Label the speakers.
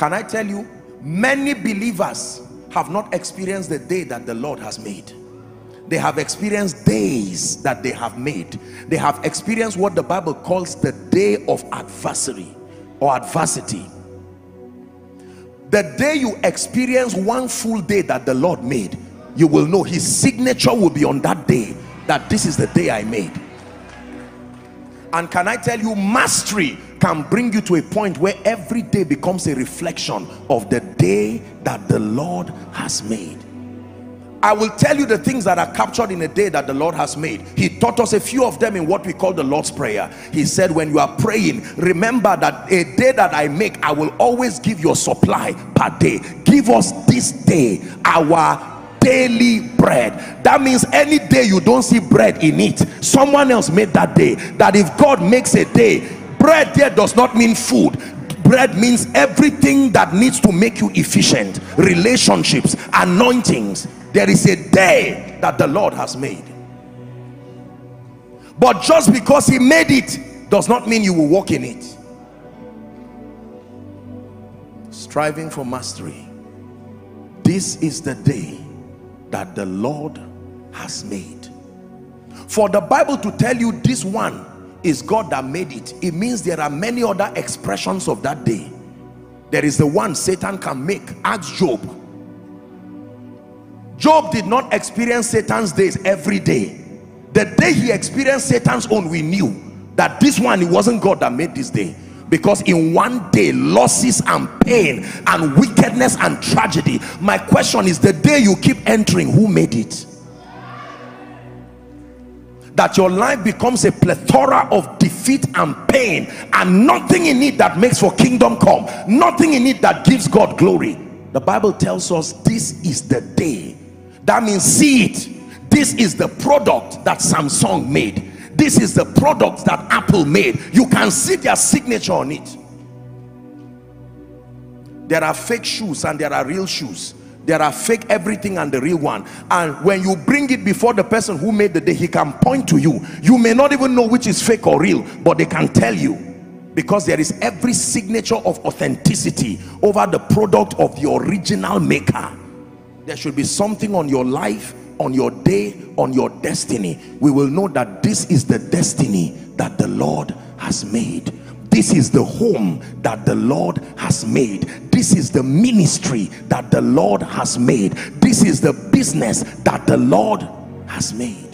Speaker 1: can I tell you many believers have not experienced the day that the Lord has made. They have experienced days that they have made. They have experienced what the Bible calls the day of adversary or adversity. The day you experience one full day that the Lord made you will know his signature will be on that day that this is the day I made and can I tell you mastery can bring you to a point where every day becomes a reflection of the day that the Lord has made I will tell you the things that are captured in a day that the Lord has made. He taught us a few of them in what we call the Lord's Prayer. He said, when you are praying, remember that a day that I make, I will always give your supply per day. Give us this day our daily bread. That means any day you don't see bread in it, someone else made that day. That if God makes a day, bread there does not mean food. Bread means everything that needs to make you efficient. Relationships anointings. There is a day that the Lord has made. But just because he made it does not mean you will walk in it. Striving for mastery. This is the day that the Lord has made. For the Bible to tell you this one is God that made it it means there are many other expressions of that day. There is the one Satan can make. Ask Job. Job did not experience Satan's days every day. The day he experienced Satan's own we knew that this one it wasn't God that made this day because in one day losses and pain and wickedness and tragedy. My question is the day you keep entering who made it? That your life becomes a plethora of defeat and pain and nothing in it that makes for kingdom come. Nothing in it that gives God glory. The Bible tells us this is the day. That means see it. This is the product that Samsung made this is the product that Apple made. You can see their signature on it. There are fake shoes and there are real shoes. There are fake everything and the real one. And when you bring it before the person who made the day he can point to you. You may not even know which is fake or real but they can tell you. Because there is every signature of authenticity over the product of the original maker. There should be something on your life on your day on your destiny. We will know that this is the destiny that the lord has made. This is the home that the Lord has made. This is the ministry that the Lord has made. This is the business that the Lord has made